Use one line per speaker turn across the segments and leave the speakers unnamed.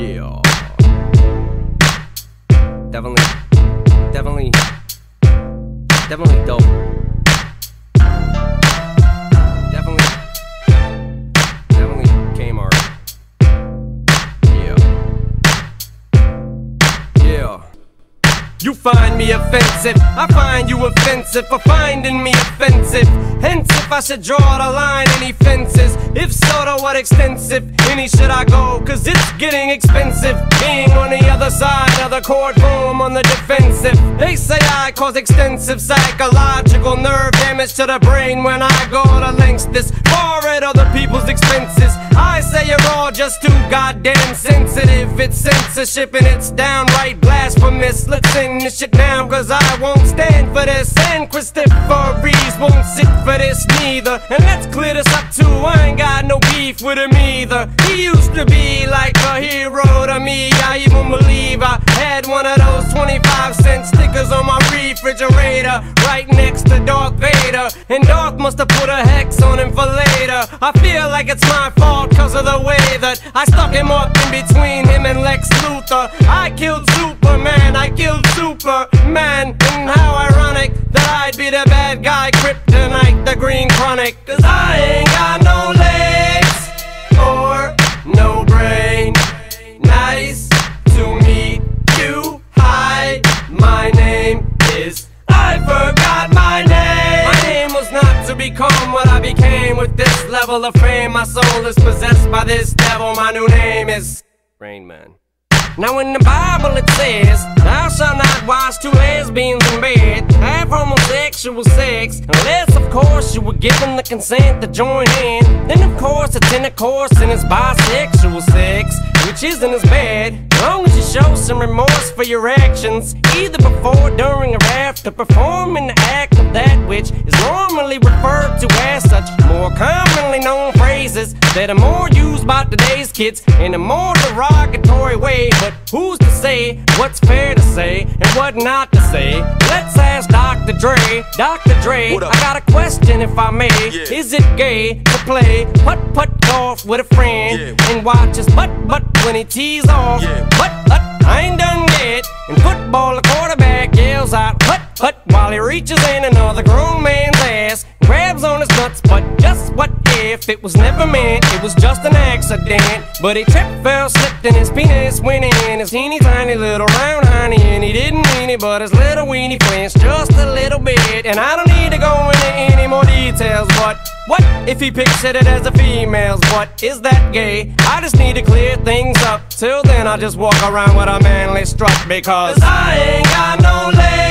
Yeah. Definitely, definitely, definitely dope. Definitely, definitely Kmart. Yeah. Yeah. You find me offensive, I find you offensive for finding me offensive. Hence, if I should draw the line, any fences? If so, to what extensive? Any should I go? Cause it's getting expensive. Being on the other side of the courtroom on the defensive. They say I cause extensive psychological nerve damage to the brain when I go to lengths this far at other people's expenses. I say you're all just too goddamn sensitive. It's censorship and it's downright blasphemous. Let's end this shit down, cause I won't stand for this. And Christopher Reeves won't sit for this neither. And let's clear this up too. I ain't got no beef with him either. He used to be like a hero to me. I even believe I had one of those 25 cent stickers on my refrigerator right next to Darth Vader. And Darth must have put a hex on him for later. I feel like it's my fault cause of the way that I stuck him up in between him and Lex Luthor. I killed Superman, I killed Superman. And how ironic that I'd be the bad guy, Kryptonite, the Green Chronic. Level of fame. My soul is possessed by this devil. My new name is Rain Man. Now in the Bible it says, Thou shalt not watch two lesbians in bed, have homosexual sex, unless of course you were given the consent to join in. Then of course it's intercourse and it's bisexual sex, which isn't as bad, as long as you show some remorse for your actions, either before, during, or after performing the act that which is normally referred to as such. More commonly known phrases that are more used by today's kids in a more derogatory way. But who's to say what's fair to say and what not to say? Let's ask Dr. Dre. Dr. Dre, I got a question if I may.
Yeah.
Is it gay to play putt putt golf with a friend
Yeah.
and watch his butt butt when he tees off?
Yeah.
Putt putt, I ain't done yet. In football, yells putt while he reaches in another grown man's ass, grabs on his nuts. But just what if it was never meant? It was just an accident. But he tripped, fell, slipped, and his penis went in his teeny tiny little round honey. And he didn't mean it, but his little weenie flinched just a little bit. And I don't need to go into any more details, but what if he pictured it as a female's? What is that gay? I just need to clear things up. Till then, I just walk around with a manly strut because I ain't got no legs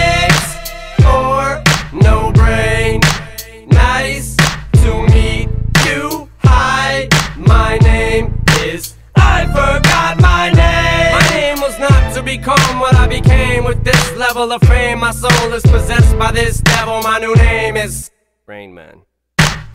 become what I became with this level of fame. My soul is possessed by this devil. My new name is Rain Man.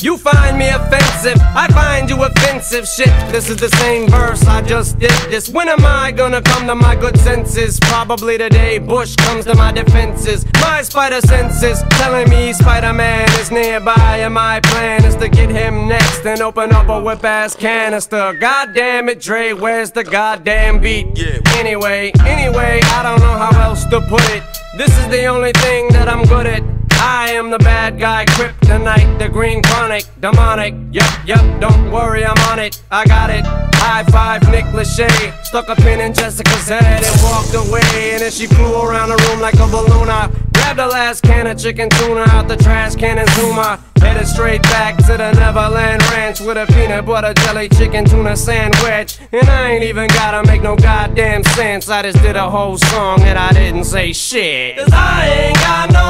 You find me offensive, I find you offensive. Shit, this is the same verse I just did this. When am I gonna come to my good senses? Probably today Bush comes to my defenses. My spider senses telling me Spider Man is nearby, and my plan is to get him next and open up a whip ass canister. God damn it, Dre, where's the goddamn beat?
Yeah.
Anyway, anyway, I don't know how else to put it. This is the only thing that I'm good at. I am the bad guy, kryptonite, the green chronic, demonic. Yup, yup, don't worry, I'm on it. I got it. High five, Nick Lachey. Stuck a pin in Jessica's head and walked away. And then she flew around the room like a balloon. I grabbed the last can of chicken tuna out the trash can and zoom I Headed straight back to the Neverland Ranch with a peanut butter jelly chicken tuna sandwich. And I ain't even gotta make no goddamn sense. I just did a whole song and I didn't say shit. Cause I ain't got no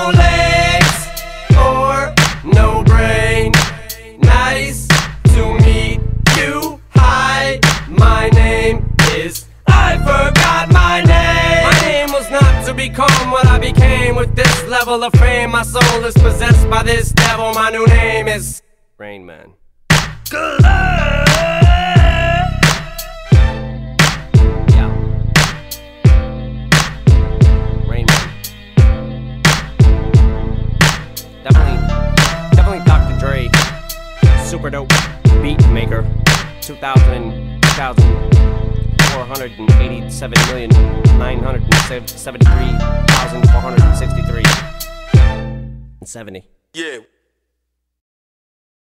I forgot my name. My name was not to become what I became with this level of fame. My soul is possessed by this devil. My new name is Rain Man. Yeah. Rain. Definitely, definitely Dr. Dre. Super dope beat maker. 2000, 2000, 487,973,463 and 70.
Yeah.